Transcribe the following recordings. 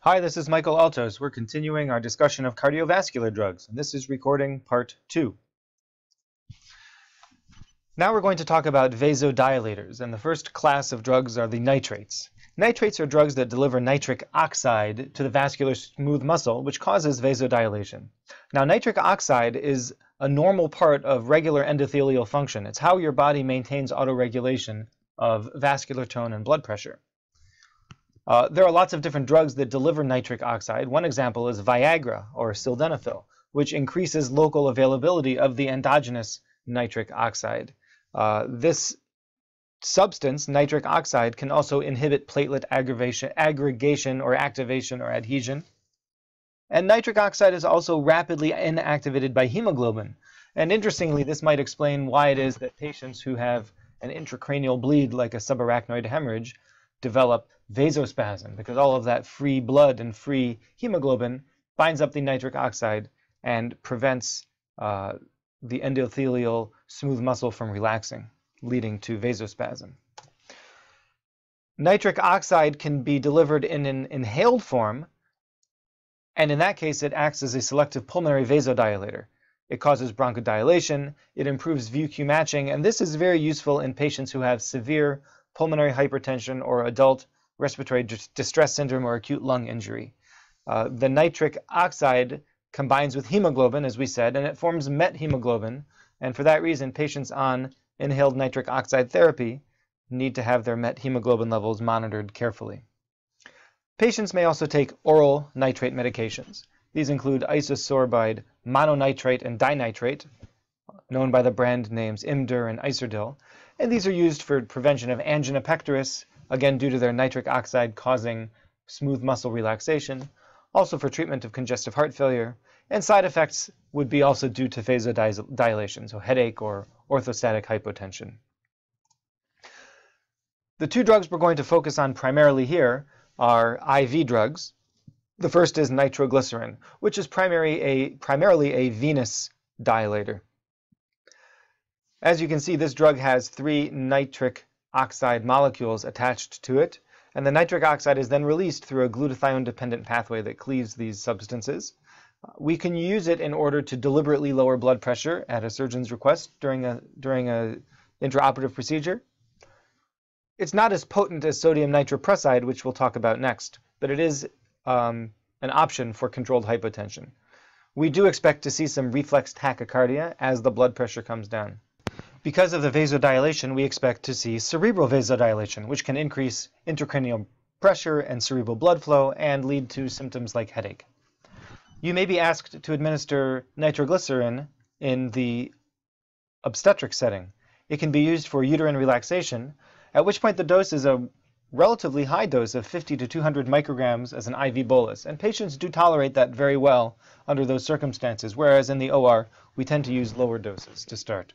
Hi, this is Michael Altose. We're continuing our discussion of cardiovascular drugs, and this is recording part two. Now we're going to talk about vasodilators, and the first class of drugs are the nitrates. Nitrates are drugs that deliver nitric oxide to the vascular smooth muscle, which causes vasodilation. Now, nitric oxide is a normal part of regular endothelial function. It's how your body maintains autoregulation of vascular tone and blood pressure. Uh, there are lots of different drugs that deliver nitric oxide. One example is Viagra or sildenafil, which increases local availability of the endogenous nitric oxide. Uh, this substance, nitric oxide, can also inhibit platelet aggregation or activation or adhesion. And nitric oxide is also rapidly inactivated by hemoglobin. And interestingly, this might explain why it is that patients who have an intracranial bleed like a subarachnoid hemorrhage develop vasospasm because all of that free blood and free hemoglobin binds up the nitric oxide and prevents uh, the endothelial smooth muscle from relaxing, leading to vasospasm. Nitric oxide can be delivered in an inhaled form, and in that case, it acts as a selective pulmonary vasodilator. It causes bronchodilation, it improves VQ matching, and this is very useful in patients who have severe pulmonary hypertension or adult respiratory distress syndrome or acute lung injury. Uh, the nitric oxide combines with hemoglobin, as we said, and it forms methemoglobin. And for that reason, patients on inhaled nitric oxide therapy need to have their methemoglobin levels monitored carefully. Patients may also take oral nitrate medications. These include isosorbide, mononitrate, and dinitrate, known by the brand names Imdur and Isordil. And these are used for prevention of angina pectoris, again due to their nitric oxide causing smooth muscle relaxation, also for treatment of congestive heart failure, and side effects would be also due to vasodilation, so headache or orthostatic hypotension. The two drugs we're going to focus on primarily here are IV drugs. The first is nitroglycerin, which is primary a, primarily a venous dilator. As you can see, this drug has three nitric oxide molecules attached to it, and the nitric oxide is then released through a glutathione-dependent pathway that cleaves these substances. We can use it in order to deliberately lower blood pressure at a surgeon's request during a during a intraoperative procedure. It's not as potent as sodium nitroprusside, which we'll talk about next, but it is um, an option for controlled hypotension. We do expect to see some reflex tachycardia as the blood pressure comes down. Because of the vasodilation, we expect to see cerebral vasodilation, which can increase intracranial pressure and cerebral blood flow and lead to symptoms like headache. You may be asked to administer nitroglycerin in the obstetric setting. It can be used for uterine relaxation, at which point the dose is a relatively high dose of 50 to 200 micrograms as an IV bolus, and patients do tolerate that very well under those circumstances, whereas in the OR, we tend to use lower doses to start.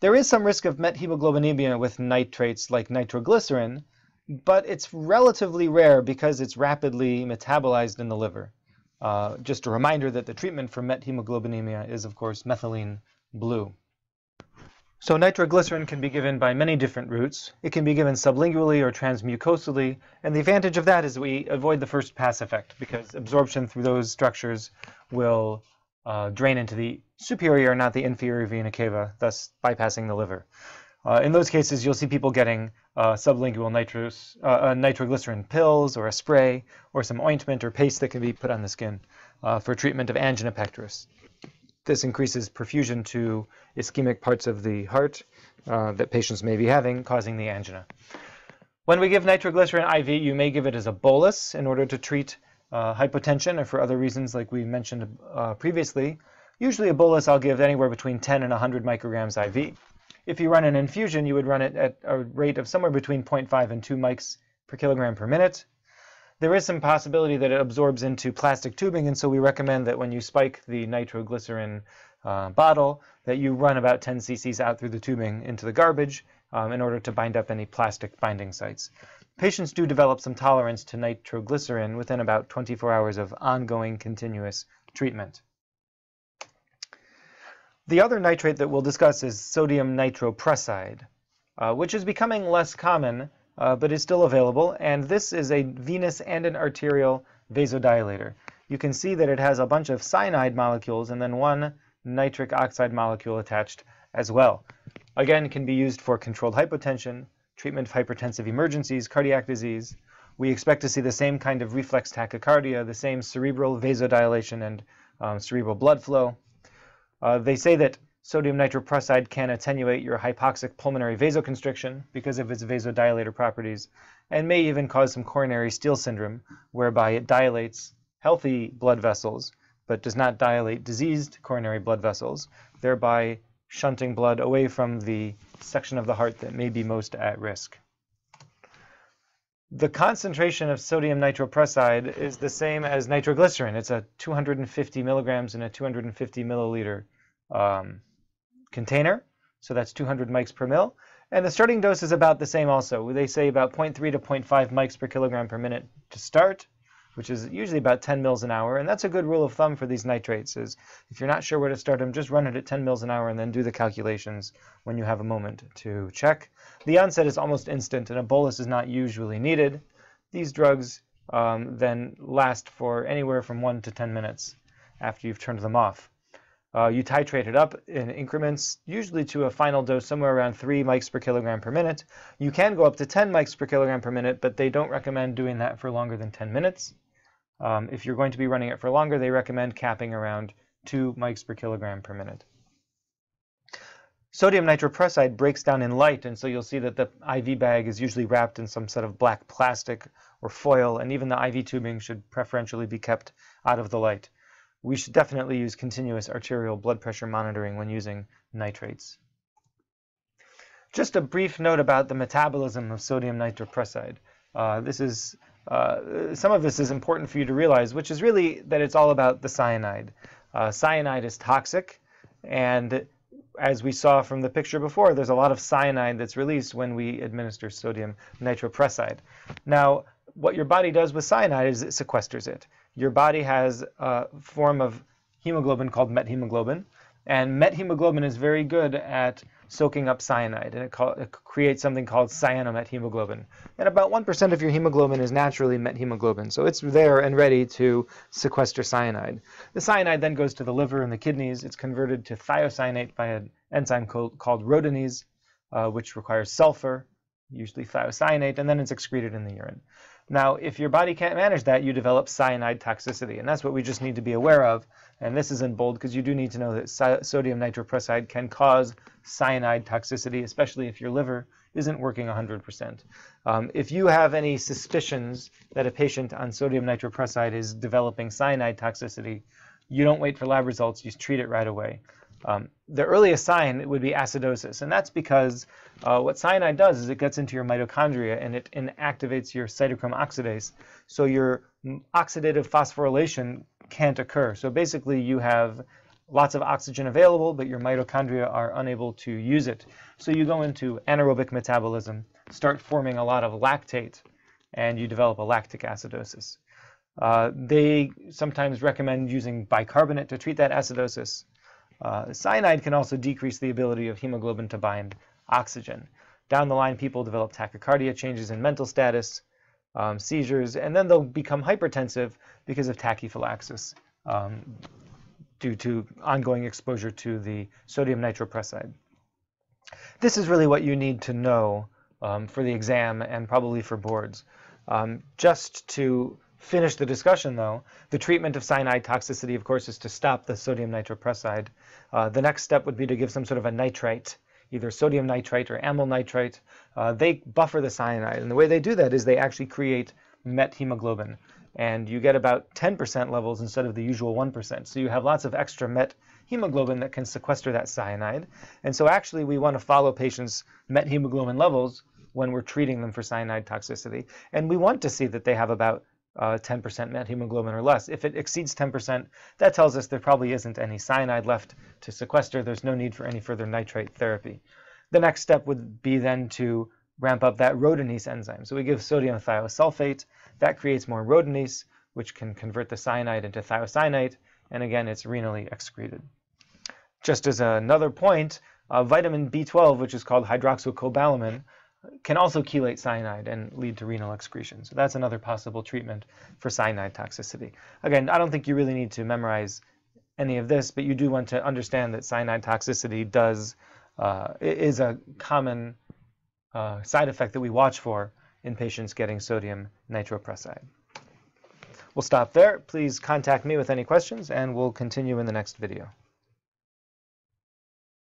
There is some risk of methemoglobinemia with nitrates like nitroglycerin, but it's relatively rare because it's rapidly metabolized in the liver. Uh, just a reminder that the treatment for methemoglobinemia is, of course, methylene blue. So nitroglycerin can be given by many different routes. It can be given sublingually or transmucosally, and the advantage of that is we avoid the first pass effect because absorption through those structures will uh, drain into the superior, not the inferior vena cava, thus bypassing the liver. Uh, in those cases, you'll see people getting uh, sublingual nitrous, uh, uh, nitroglycerin pills or a spray or some ointment or paste that can be put on the skin uh, for treatment of angina pectoris. This increases perfusion to ischemic parts of the heart that patients may be having, causing the angina. When we give nitroglycerin IV, you may give it as a bolus in order to treat uh, hypotension or for other reasons like we mentioned uh, previously, usually a bolus I'll give anywhere between 10 and 100 micrograms IV. If you run an infusion, you would run it at a rate of somewhere between 0.5 and 2 mics per kilogram per minute. There is some possibility that it absorbs into plastic tubing, and so we recommend that when you spike the nitroglycerin uh, bottle, that you run about 10 cc's out through the tubing into the garbage um, in order to bind up any plastic binding sites. Patients do develop some tolerance to nitroglycerin within about 24 hours of ongoing continuous treatment. The other nitrate that we'll discuss is sodium nitroprusside, uh, which is becoming less common, uh, but is still available. And this is a venous and an arterial vasodilator. You can see that it has a bunch of cyanide molecules and then one nitric oxide molecule attached as well. Again, can be used for controlled hypotension, treatment of hypertensive emergencies, cardiac disease. We expect to see the same kind of reflex tachycardia, the same cerebral vasodilation and um, cerebral blood flow. Uh, they say that sodium nitroprusside can attenuate your hypoxic pulmonary vasoconstriction because of its vasodilator properties and may even cause some coronary steal syndrome, whereby it dilates healthy blood vessels but does not dilate diseased coronary blood vessels, thereby shunting blood away from the section of the heart that may be most at risk. The concentration of sodium nitroprusside is the same as nitroglycerin. It's a 250 milligrams in a 250 milliliter um, container. So that's 200 mics per mil. And the starting dose is about the same also. They say about 0.3 to 0.5 mics per kilogram per minute to start which is usually about 10 mils an hour. And that's a good rule of thumb for these nitrates is if you're not sure where to start them, just run it at 10 mils an hour and then do the calculations when you have a moment to check. The onset is almost instant and a bolus is not usually needed. These drugs um, then last for anywhere from 1 to 10 minutes after you've turned them off. Uh, you titrate it up in increments, usually to a final dose somewhere around 3 mics per kilogram per minute. You can go up to 10 mics per kilogram per minute, but they don't recommend doing that for longer than 10 minutes. Um, if you're going to be running it for longer, they recommend capping around 2 mics per kilogram per minute. Sodium nitroprusside breaks down in light, and so you'll see that the IV bag is usually wrapped in some sort of black plastic or foil, and even the IV tubing should preferentially be kept out of the light. We should definitely use continuous arterial blood pressure monitoring when using nitrates. Just a brief note about the metabolism of sodium nitroprusside. Uh, this is uh, some of this is important for you to realize, which is really that it's all about the cyanide. Uh, cyanide is toxic, and as we saw from the picture before, there's a lot of cyanide that's released when we administer sodium nitroprusside. Now, what your body does with cyanide is it sequesters it. Your body has a form of hemoglobin called methemoglobin, and methemoglobin is very good at soaking up cyanide, and it, it creates something called cyanomethemoglobin. And about 1% of your hemoglobin is naturally methemoglobin, so it's there and ready to sequester cyanide. The cyanide then goes to the liver and the kidneys. It's converted to thiocyanate by an enzyme called, called rhodanese, uh, which requires sulfur, usually thiocyanate, and then it's excreted in the urine. Now, if your body can't manage that, you develop cyanide toxicity, and that's what we just need to be aware of. And this is in bold because you do need to know that sodium nitroprusside can cause cyanide toxicity, especially if your liver isn't working 100%. Um, if you have any suspicions that a patient on sodium nitroprusside is developing cyanide toxicity, you don't wait for lab results, you treat it right away. Um, the earliest sign would be acidosis, and that's because uh, what cyanide does is it gets into your mitochondria and it inactivates your cytochrome oxidase. So your oxidative phosphorylation can't occur. So basically you have lots of oxygen available, but your mitochondria are unable to use it. So you go into anaerobic metabolism, start forming a lot of lactate, and you develop a lactic acidosis. Uh, they sometimes recommend using bicarbonate to treat that acidosis. Uh, cyanide can also decrease the ability of hemoglobin to bind oxygen. Down the line, people develop tachycardia, changes in mental status, um, seizures, and then they'll become hypertensive because of tachyphylaxis um, due to ongoing exposure to the sodium nitroprusside. This is really what you need to know um, for the exam and probably for boards. Um, just to finish the discussion, though, the treatment of cyanide toxicity, of course, is to stop the sodium nitroprusside. Uh, the next step would be to give some sort of a nitrite, either sodium nitrite or amyl nitrite. Uh, they buffer the cyanide, and the way they do that is they actually create methemoglobin, and you get about 10% levels instead of the usual 1%. So you have lots of extra met hemoglobin that can sequester that cyanide. And so actually we want to follow patients' methemoglobin levels when we're treating them for cyanide toxicity. And we want to see that they have about 10% uh, methemoglobin or less. If it exceeds 10%, that tells us there probably isn't any cyanide left to sequester. There's no need for any further nitrate therapy. The next step would be then to ramp up that rhodanese enzyme. So we give sodium thiosulfate. That creates more rhodanese, which can convert the cyanide into thiocyanate. And again, it's renally excreted. Just as another point, uh, vitamin B12, which is called hydroxycobalamin, can also chelate cyanide and lead to renal excretion. So that's another possible treatment for cyanide toxicity. Again, I don't think you really need to memorize any of this, but you do want to understand that cyanide toxicity does uh, is a common uh, side effect that we watch for in patients getting sodium nitroprusside. We'll stop there. Please contact me with any questions, and we'll continue in the next video.